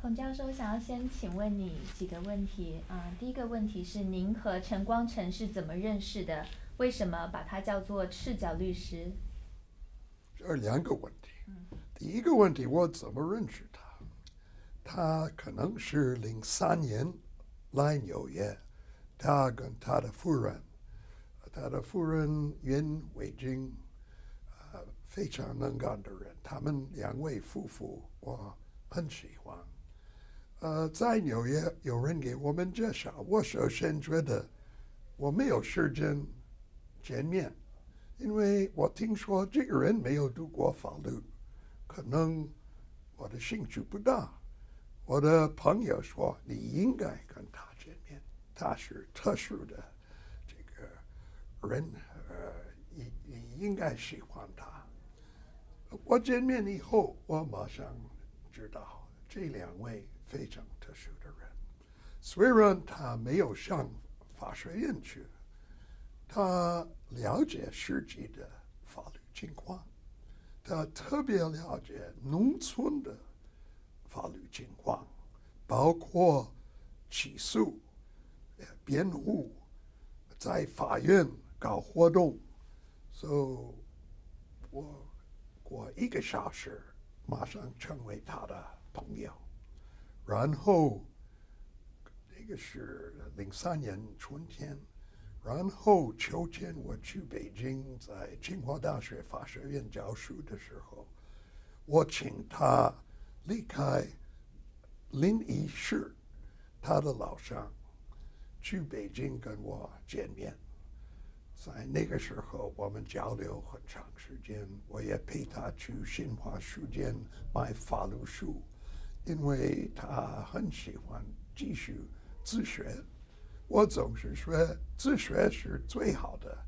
孔教授，想要先请问你几个问题啊、第一个问题是，您和陈光诚是怎么认识的？为什么把他叫做赤脚律师？这两个问题。第一个问题，我怎么认识他？他可能是零三年来纽约，他跟他的夫人，他的夫人袁伟晶，呃，非常能干的人，他们两位夫妇我很喜欢。呃，在纽约有人给我们介绍，我首先觉得我没有时间见面，因为我听说这个人没有读过法律，可能我的兴趣不大。我的朋友说你应该跟他见面，他是特殊的这个人，呃，你你应该喜欢他。我见面以后，我马上知道这两位非常特殊的人。虽然他没有上法学院去，他了解实际的法律情况，他特别了解农村的法律情况，包括起诉、辩护，在法院搞活动。所以，我过一个小时，马上成为他的朋友。然后，那个是零三年春天，然后秋天我去北京，在清华大学法学院教书的时候，我请他离开林一世，他的老乡，去北京跟我见面。在那个时候，我们交流很长时间，我也陪他去新华书店买法律书，因为他很喜欢继续自学。我总是说，自学是最好的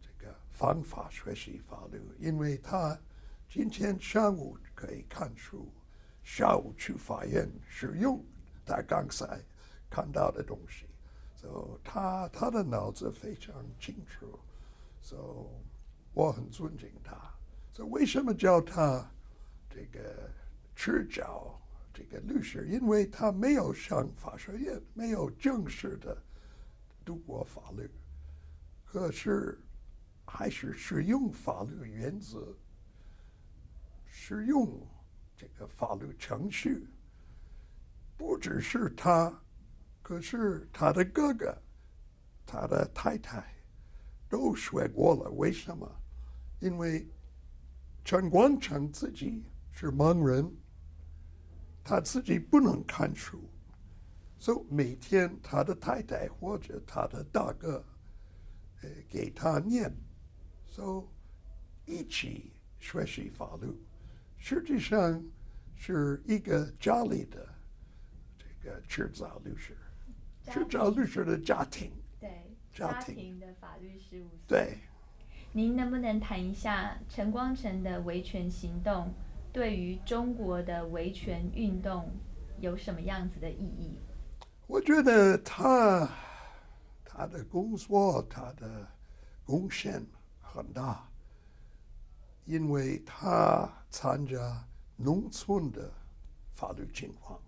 这个方法学习法律，因为他今天上午可以看书，下午去法院使用他刚才看到的东西。so, 他他的脑子非常清楚，so 我很尊敬他。所、以为什么叫他这个赤脚这个律师？因为他没有上法学院，没有正式的读过法律，可是还是使用法律原则，使用这个法律程序，不只是他。可是他的哥哥、他的太太都学过了，为什么？因为陈光诚自己是盲人，他自己不能看书，所以每天他的太太或者他的大哥，呃，给他念，所以一起学习法律，实际上是一个家里的这个制造律师。去找律师的家庭，对家庭。庭的法律事务所。对，您能不能谈一下陈光诚的维权行动对于中国的维权运动有什么样子的意义？我觉得他他的工作，他的贡献很大，因为他参加农村的法律情况，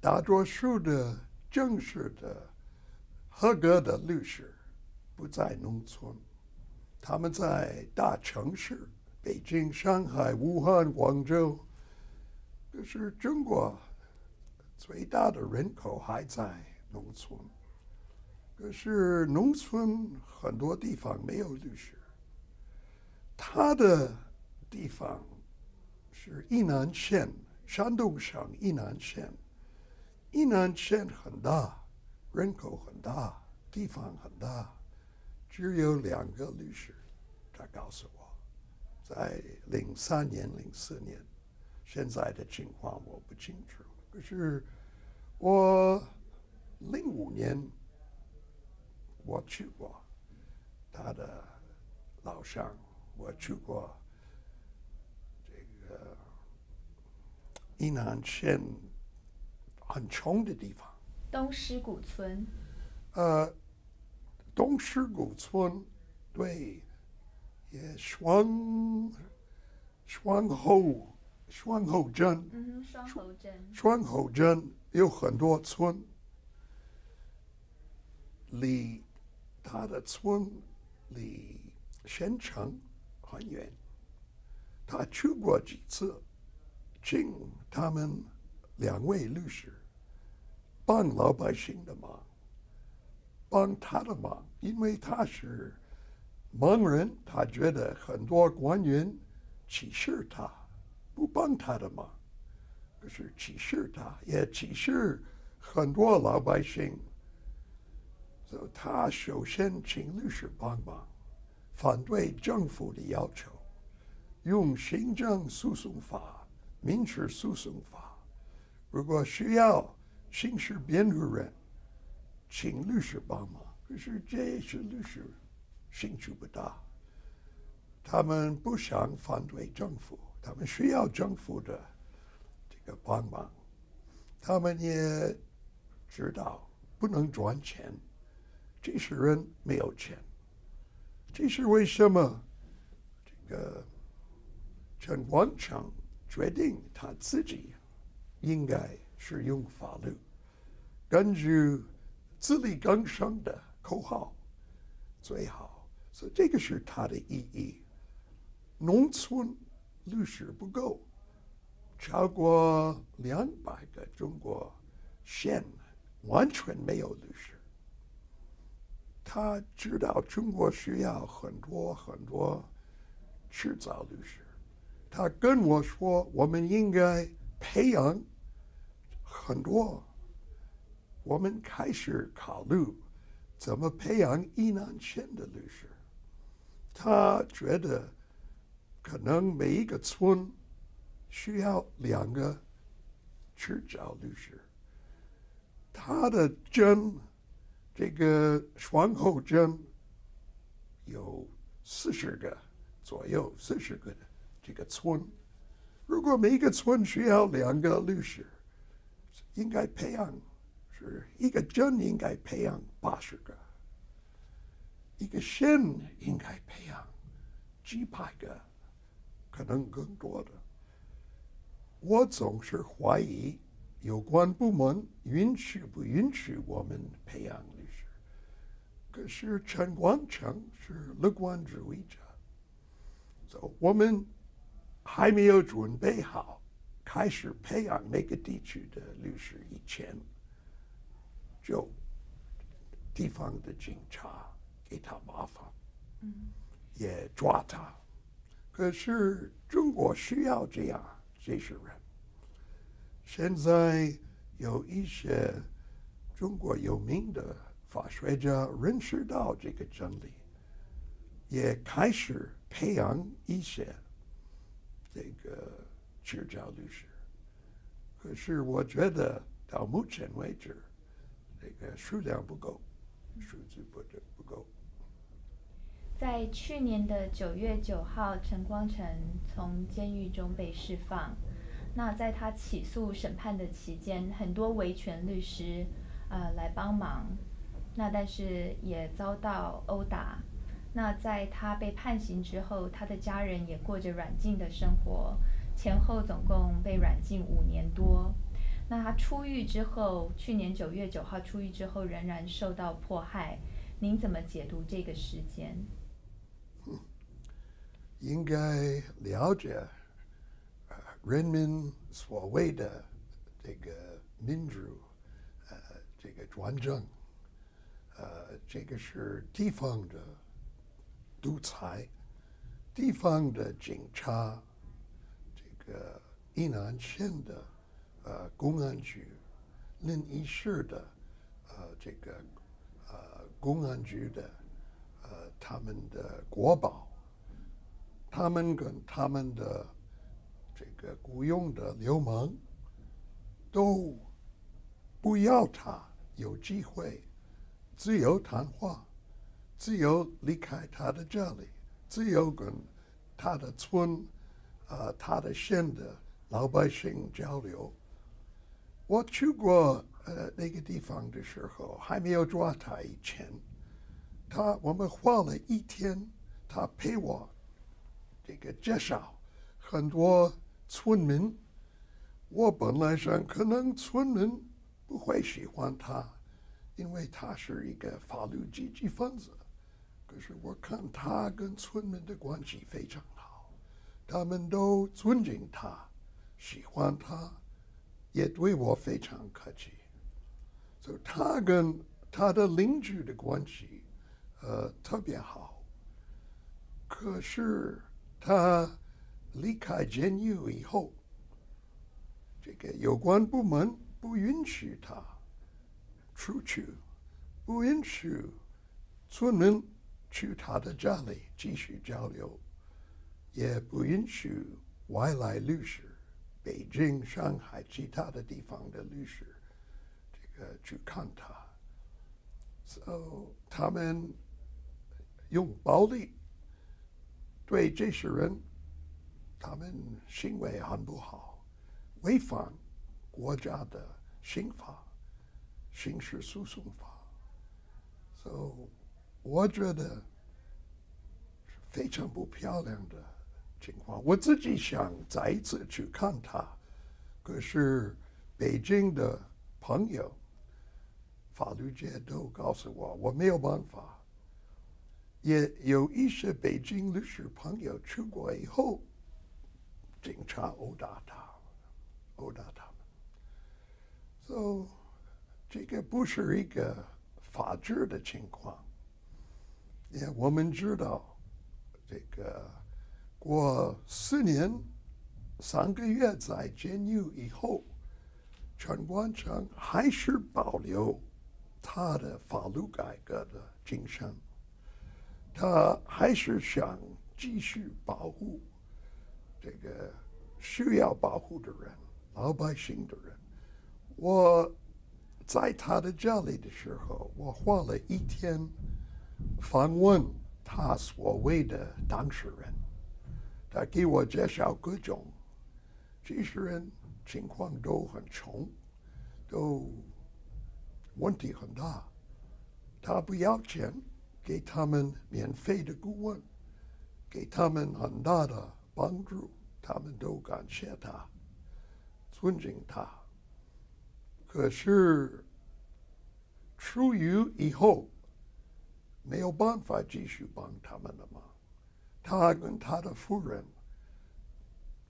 大多数的。正式的、合格的律师不在农村，他们在大城市，北京、上海、武汉、广州。可是中国最大的人口还在农村，可是农村很多地方没有律师。他的地方是沂南县，山东省沂南县。沂南县很大，人口很大，地方很大，只有两个律师。他告诉我，在零三年、零四年，现在的情况我不清楚。可是我零五年我去过他的老乡，我去过这个宜南县。很穷的地方，东施古村。呃，东施古村，对，也双双后双后镇，嗯哼，双侯镇，双后镇有很多村，离他的村离县城很远。他去过几次，请他们两位律师帮老百姓的忙，帮他的忙，因为他是盲人，他觉得很多官员歧视他，不帮他的忙。可是歧视他，也歧视很多老百姓。所以他首先请律师帮忙，反对政府的要求，用行政诉讼法、民事诉讼法。如果需要刑事辩护人，请律师帮忙。可是这些律师兴趣不大，他们不想反对政府，他们需要政府的。这个帮忙，他们也知道不能赚钱，这些人没有钱，这是为什么？这个陈光诚决定他自己应该使用法律，根据自力更生的口号最好，所以这个是他的意义。农村律师不够。超过两百个中国县完全没有律师。他知道中国需要很多很多制造律师。他跟我说，我们应该培养很多。我们开始考虑怎么培养一南县的律师。他觉得可能每一个村。需要两个去找律师。他的镇，这个双后镇有四十个左右，四十个这个村。如果每一个村需要两个律师，应该培养是一个镇应该培养八十个，一个县应该培养几百个，可能更多的。我总是怀疑有关部门允许不允许我们培养律师。可是陈光诚是乐观主义者，我们还没有准备好开始培养那个地区的律师以前，就地方的警察给他麻烦，也抓他。可是中国需要这样。这些人现在有一些中国有名的法学家认识到这个真理，也开始培养一些这个执教律师。可是我觉得到目前为止，这个数量不够，数字不不够。在去年的九月九号，陈光诚从监狱中被释放。那在他起诉审判的期间，很多维权律师呃来帮忙，那但是也遭到殴打。那在他被判刑之后，他的家人也过着软禁的生活，前后总共被软禁五年多。那他出狱之后，去年九月九号出狱之后，仍然受到迫害。您怎么解读这个时间？应该了解，人民所谓的这个民主，呃，这个专政，呃，这个是地方的独裁，地方的警察，这个宜南县的呃公安局，另一市的呃这个呃公安局的他们的国宝。他们跟他们的这个雇佣的流氓都不要他有机会自由谈话，自由离开他的这里，自由跟他的村啊、他的县的老百姓交流。我去过呃那个地方的时候，还没有抓他以前，他我们花了一天，他陪我。这个介绍很多村民，我本来想可能村民不会喜欢他，因为他是一个法律积极分子。可是我看他跟村民的关系非常好，他们都尊敬他，喜欢他，也对我非常客气。所以他跟他的邻居的关系，呃，特别好。可是他离开监狱以后，这个有关部门不允许他出去，不允许村民去他的家里继续交流，也不允许外来律师，北京、上海其他的地方的律师，这个去看他。So 他们用暴力对这些人，他们行为很不好，违反国家的刑法、刑事诉讼法。So 我觉得非常不漂亮的情况。我自己想再一次去看他，可是北京的朋友、法律界都告诉我，我没有办法。也有一些北京律师朋友出国以后，警察殴打他，殴打他们。So 这个不是一个法治的情况。也我们知道，这个过四年三个月在监狱以后，陈冠成还是保留他的法律改革的精神，他还是想继续保护这个需要保护的人、老百姓的人。我在他的家里的时候，我花了一天。访问他所谓的当事人，他给我介绍各种这些人情况都很穷，都问题很大。他不要钱，给他们免费的顾问，给他们很大的帮助，他们都感谢他，尊敬他。可是出狱以后。没有办法继续帮他们了吗？他跟他的夫人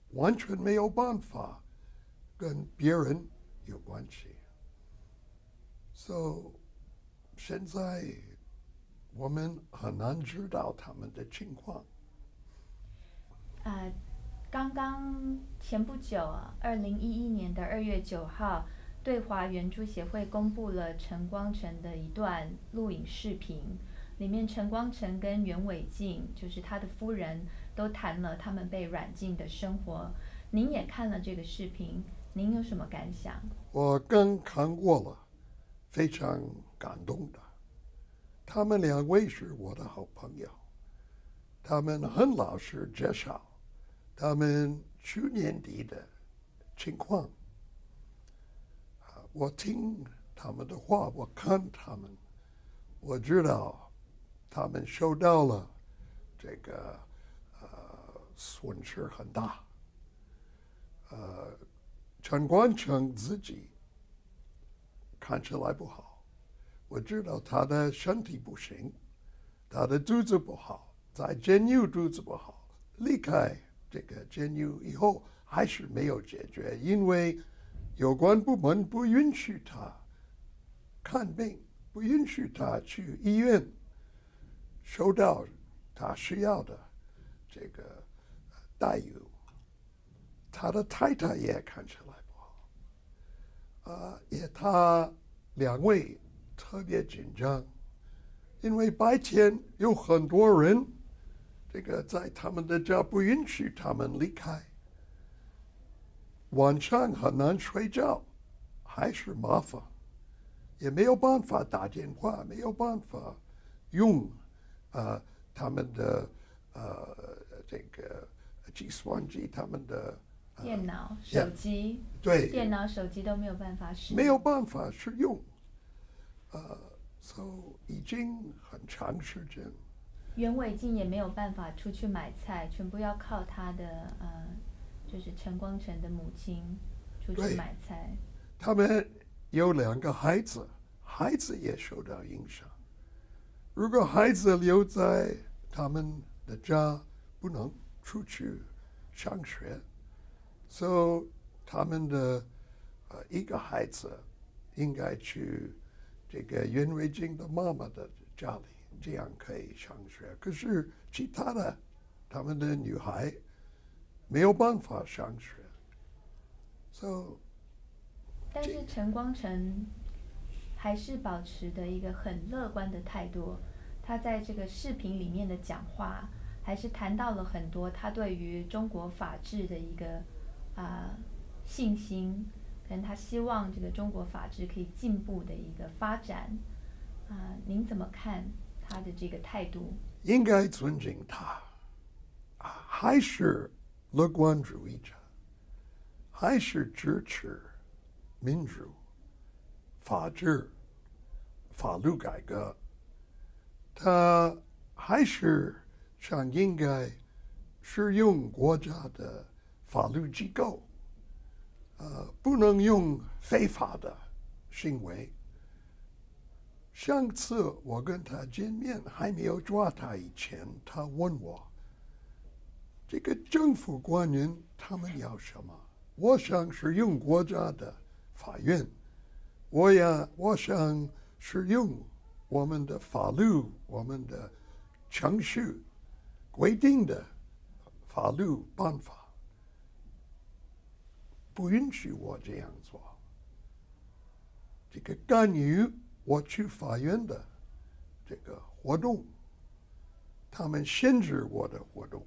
完全没有办法跟别人有关系。So，现在我们很难知道他们的情况。呃，刚刚前不久，二零一一年的二月九号，对华援助协会公布了陈光诚的一段录影视频。里面陈光诚跟袁伟静，就是他的夫人，都谈了他们被软禁的生活。您也看了这个视频，您有什么感想？我刚看过了，非常感动的。他们两位是我的好朋友，他们很老实介绍他们去年底的情况。我听他们的话，我看他们，我知道。他们受到了这个呃损失很大，呃，陈冠成自己看起来不好，我知道他的身体不行，他的肚子不好，在监狱肚子不好，离开这个监狱以后还是没有解决，因为有关部门不允许他看病，不允许他去医院。收到他需要的这个待遇，他的太太也看起来不好，啊，也他两位特别紧张，因为白天有很多人，这个在他们的家不允许他们离开，晚上很难睡觉，还是麻烦，也没有办法打电话，没有办法用。呃，他们的呃这个计算机，他们的电脑、手机，对，电脑、手机都没有办法使，没有办法使用，呃，so 已经很长时间。袁伟静也没有办法出去买菜，全部要靠他的呃就是陈光诚的母亲出去买菜。他们有两个孩子，孩子也受到影响。如果孩子留在他们的家，不能出去上学，所以他们的呃一个孩子应该去这个袁维京的妈妈的家里，这样可以上学。可是其他的他们的女孩没有办法上学，So，。但是陈光诚还是保持的一个很乐观的态度。他在这个视频里面的讲话，还是谈到了很多他对于中国法治的一个啊、信心，跟他希望这个中国法治可以进步的一个发展啊、您怎么看他的这个态度？应该尊敬他，还是乐观主义者，还是支持民主、法治、法律改革。他还是想应该使用国家的法律机构，呃，不能用非法的行为。上次我跟他见面，还没有抓他以前，他问我：“这个政府官员他们要什么？”我想使用国家的法院，我呀，我想使用我们的法律、我们的程序规定的法律办法，不允许我这样做。这个干预我去法院的这个活动，他们限制我的活动，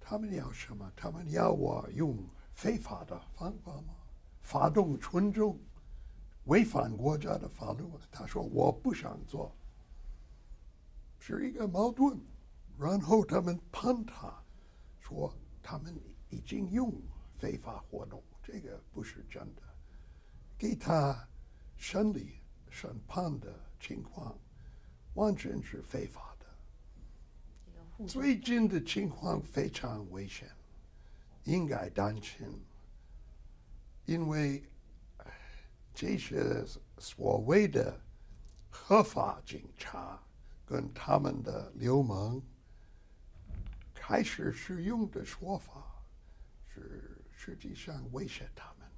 他们要什么？他们要我用非法的方法吗？发动群众违反国家的法律？他说我不想做，是一个矛盾。然后他们判他，说他们已经用了非法活动，这个不是真的。给他审理审判的情况，完全是非法的。最近的情况非常危险，应该担心，因为哎这些所谓的合法警察跟他们的流氓开始使用的说法，是实际上威胁他们。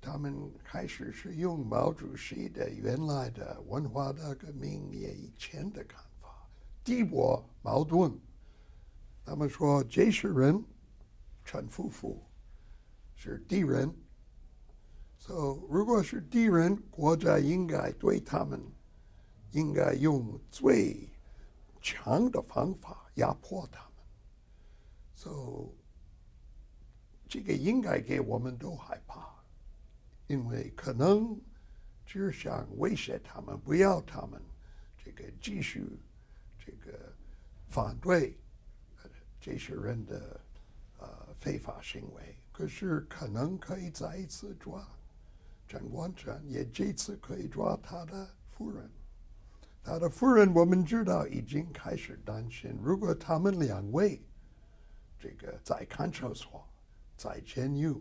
他们开始是用毛主席的原来的文化大革命也以前的看法，敌我矛盾。他们说这些人，陈夫妇是敌人，所、以如果是敌人，国家应该对他们应该用最强的方法压迫他们。所、以这个应该给我们都害怕。因为可能只想威胁他们，不要他们这个继续这个反对这些人的呃非法行为。可是可能可以再一次抓陈光诚，也这次可以抓他的夫人。他的夫人我们知道已经开始担心，如果他们两位这个在看守所、在监狱，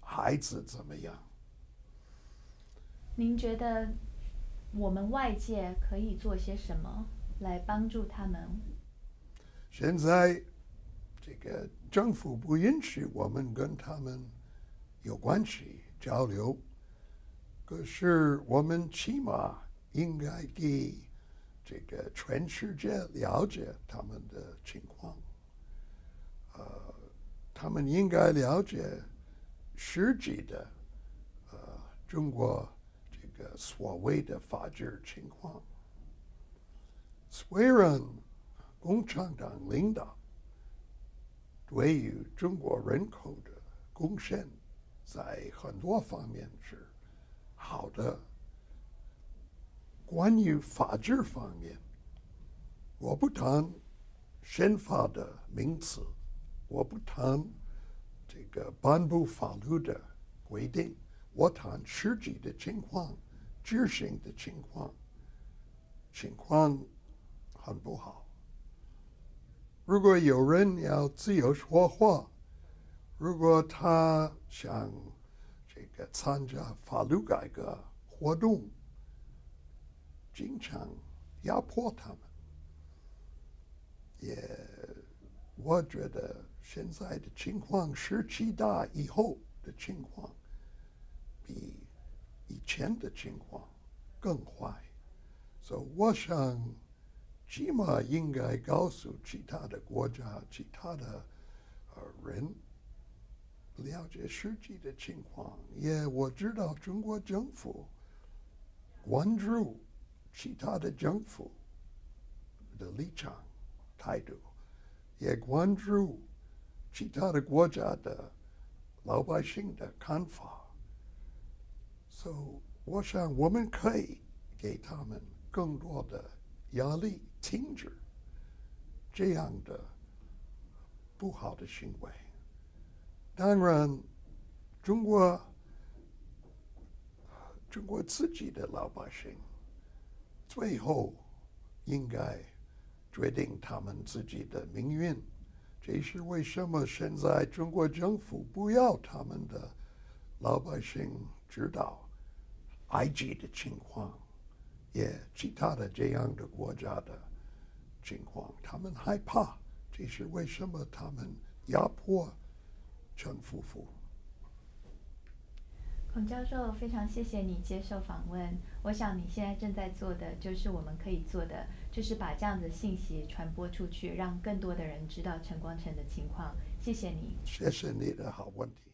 孩子怎么样？您觉得我们外界可以做些什么来帮助他们？现在这个政府不允许我们跟他们有关系交流，可是我们起码应该给这个全世界了解他们的情况。呃，他们应该了解实际的呃中国这个所谓的法治情况。虽然共产党领导对于中国人口的贡献，在很多方面是好的。关于法治方面，我不谈宪法的名词，我不谈这个颁布法律的规定，我谈实际的情况、执行的情况，情况很不好。如果有人要自由说话，如果他想这个。参加法律改革活动，经常压迫他们，也我觉得现在的情况，十七大以后的情况，比以前的情况更坏，所以我想。起码应该告诉其他的国家、其他的呃人了解实际的情况。也我知道中国政府关注其他的政府的立场态度，也关注其他的国家的老百姓的看法。所以，我想我们可以给他们更多的压力。停止这样的不好的行为。当然，中国中国自己的老百姓最后应该决定他们自己的命运。这是为什么现在中国政府不要他们的老百姓知道埃及的情况，也其他的这样的国家的。情况，他们害怕，这是为什么？他们压迫陈夫妇。孔教授，非常谢谢你接受访问。我想你现在正在做的，就是我们可以做的，就是把这样的信息传播出去，让更多的人知道陈光诚的情况。谢谢你。谢谢你的好问题。